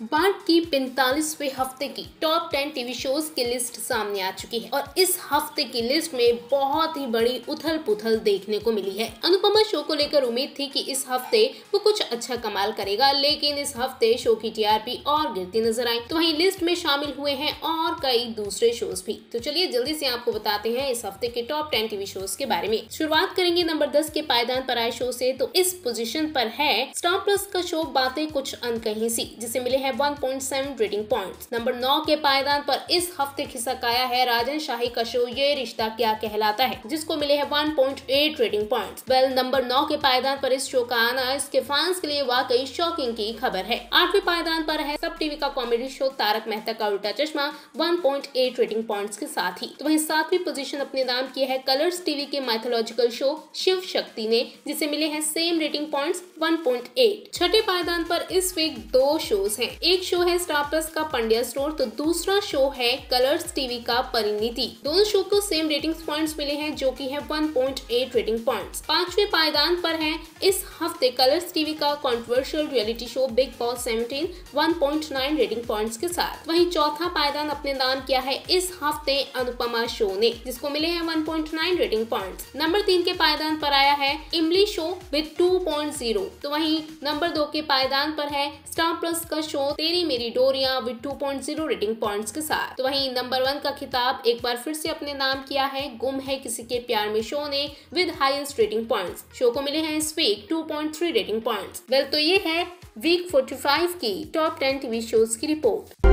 BART की पैंतालीसवें हफ़्ते की टॉप टेन टीवी शोज़ की लिस्ट सामने आ चुकी है और इस हफ़्ते की लिस्ट में बहुत ही बड़ी उथल पुथल देखने को मिली है। अनुपमा शो को लेकर उम्मीद थी कि इस हफ़्ते वो कुछ अच्छा कमाल करेगा, लेकिन इस हफ़्ते शो की टीआरपी और गिरती नज़र आई तो वहीं लिस्ट में शामिल हुए हैं और कई दूसरे शोज़ भी। तो चलिए जल्दी से आपको बताते हैं इस हफ़्ते के टॉप टेन टीवी शोज़ के बारे में। शुरुआत करेंगे नंबर दस के पायदान पर आए शो से तो इस पोजिशन पर है स्टार प्लस का शो बातें कुछ अनकही सी, जिसे मिले हैं है 1.7 रेटिंग पॉइंट्स नंबर नौ के पायदान पर इस हफ़्ते खिसक आया है राजन शाही का शो ये रिश्ता क्या कहलाता है? जिसको मिले है 1.8 रेटिंग पॉइंट वेल नंबर नौ के पायदान पर इस शो का आना इसके फैंस के लिए वाकई शॉकिंग की खबर है। आठवें पायदान पर है का कॉमेडी शो तारक मेहता का उल्टा चश्मा 1.8 रेटिंग पॉइंट्स के साथ ही। तो वहीं सातवीं पोजीशन अपने नाम की है कलर्स टीवी के माइथोलॉजिकल शो शिव शक्ति ने, जिसे मिले हैं सेम रेटिंग पॉइंट्स 1.8 छठे पायदान पर इस वीक दो शोज़ हैं। एक शो है स्टार प्लस का पंड्या स्टोर तो दूसरा शो है कलर्स टीवी का परिणीति। दोनों शो को सेम रेटिंग पॉइंट्स मिले हैं, जो कि है 1.8 रेटिंग पॉइंट्स पांचवे पायदान पर है इस हफ़्ते कलर्स टीवी का controversial reality show Bigg Boss 17 1.9 rating points के साथ। वहीं चौथा पायदान अपने नाम किया है इस हफ़्ते अनुपमा शो ने, जिसको मिले हैं 1.9 रेटिंग पॉइंट्स नंबर तीन के पायदान पर आया है इमली शो विद 2.0 तो वहीं नंबर दो के पायदान पर है स्टार प्लस का शो तेरी मेरी डोरिया विद 2.0 रेटिंग पॉइंट्स के साथ। तो वहीं नंबर वन का खिताब एक बार फिर से अपने नाम किया है गुम है किसी के प्यार में शो ने with highest rating points show को मिले हैं इस वीक 2.3 रेटिंग पॉइंट्स वेल तो ये है वीक 45 की टॉप 10 टीवी शोज़ की रिपोर्ट।